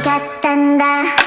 かったんだ。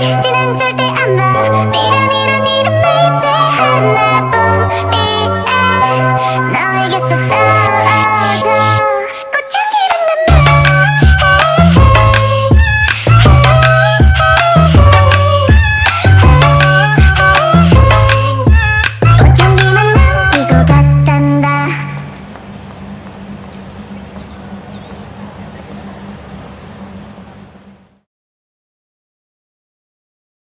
뛰는 절대 안나 미란이란 이름 맵새 하나뿐.